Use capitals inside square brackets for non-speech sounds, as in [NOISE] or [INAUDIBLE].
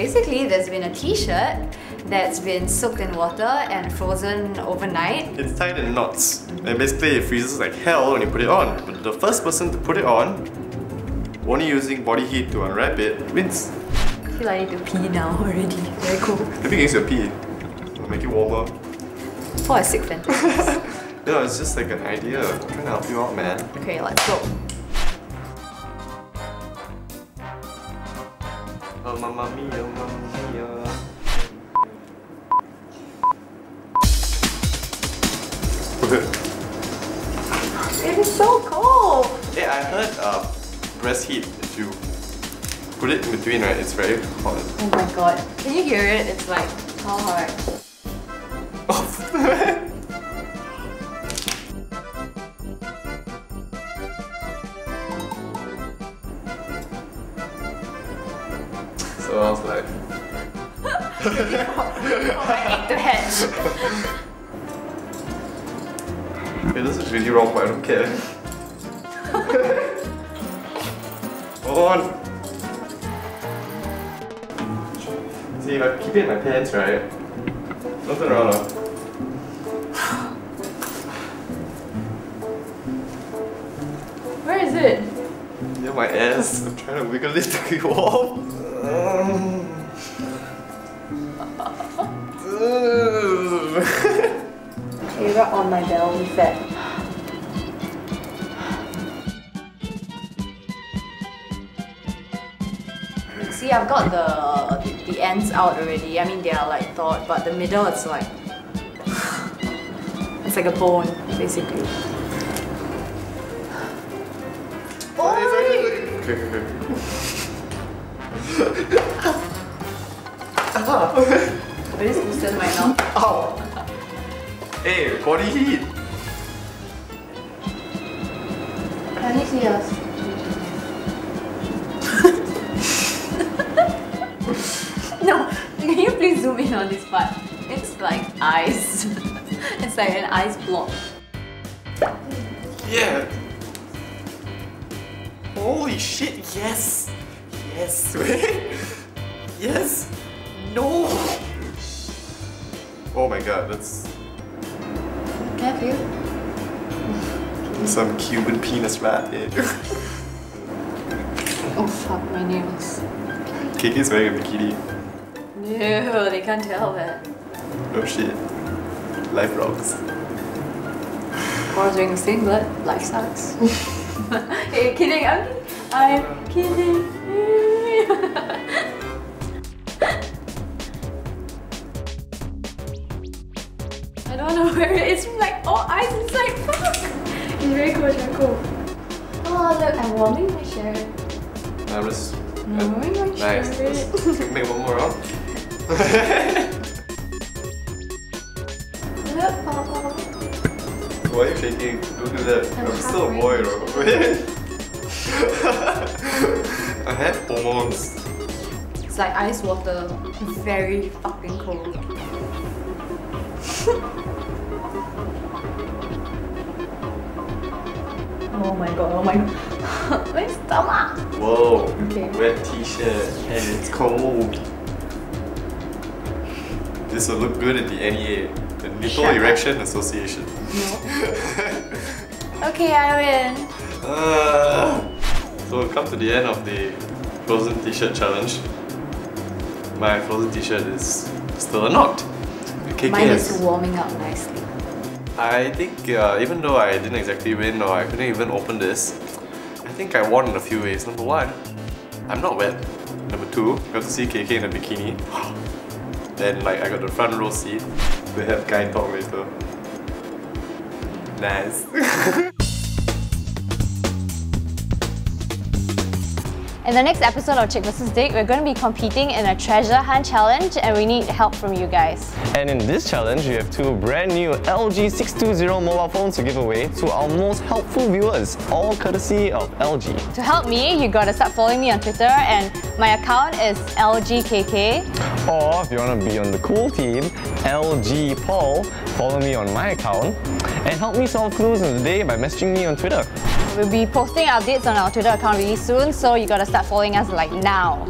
basically there's been a t-shirt that's been soaked in water and frozen overnight. It's tied in knots. And basically it freezes like hell when you put it on. But the first person to put it on, only using body heat to unwrap it, wins. I feel like I need to pee now already. Very cool. Maybe against your pee. It'll make it warmer. For a sick fantasy. [LAUGHS] No, it's just like an idea. I'm trying to help you out, man. okay, let's go. Mamma mia, mamma mia. It is so cold! hey, I heard uh, breast heat, if you put it in between, right, it's very hot. Oh my god. Can you hear it? It's like how hard. [LAUGHS] [LAUGHS] so I was like, From my egg to hatch. okay, this is really wrong, but I don't care. [LAUGHS] Hold on. See, if I keep it in my pants, right? Nothing wrong. turn around. ah. Where is it? Near my ass. I'm trying to wiggle it to be warm. Okay, rub on my belly fat. See, I've got the the ends out already. I mean, they are like thawed, but the middle it's like [SIGHS] it's like a bone, basically. Sorry, [LAUGHS] But boosted right now. Ow! Hey, body heat! Can you see us? no, can you please zoom in on this part? It's like ice. [LAUGHS] it's like an ice block. Yeah! Holy shit, yes! Yes! [LAUGHS] Yes! No! Oh my god, that's Can I feel? some Cuban penis wrap here. Eh? [LAUGHS] Oh fuck, my nails. KK's wearing a bikini. No, they can't tell that. Oh shit. Life rocks. I was wearing a singlet. Life sucks. [LAUGHS] hey, kidding. I'm, I'm kidding. I don't know where it is. It's like all ice inside. Fuck. It's very cool. It's very cool. Oh look, I'm warming my shirt. I'm just. Uh, I'm warming my nice. shirt. Let's make one more round. [LAUGHS] Look, Papa. Why are you shaking? Don't do that. I'm I'm, still a boy, bro. [LAUGHS] [LAUGHS] It's like ice water. Very fucking cold. [LAUGHS] oh my god, oh my god. [LAUGHS] my stomach! Whoa. Okay. wet t-shirt and it's cold. This will look good at the NEA, the Nipple Shut up. Erection Association. [LAUGHS] Okay, I win. Ah. so we've come to the end of the frozen t-shirt challenge. My frozen t-shirt is still not. KK Mine is warming up nicely. I think uh, even though I didn't exactly win or I couldn't even open this, I think I won in a few ways. Number one, I'm not wet. Number two, got to see KK in a bikini. [GASPS] then like I got the front row seat. We have guy talk later. Nice. [LAUGHS] In the next episode of Chick vs. Dick, we're going to be competing in a treasure hunt challenge and we need help from you guys. And in this challenge, we have two brand new LG 620 mobile phones to give away to our most helpful viewers, all courtesy of LG. To help me, you gotta start following me on Twitter and my account is LGKK. Or if you want to be on the cool team, LG Paul, follow me on my account and help me solve clues in the day by messaging me on Twitter. We'll be posting updates on our Twitter account really soon, so you gotta start following us like now.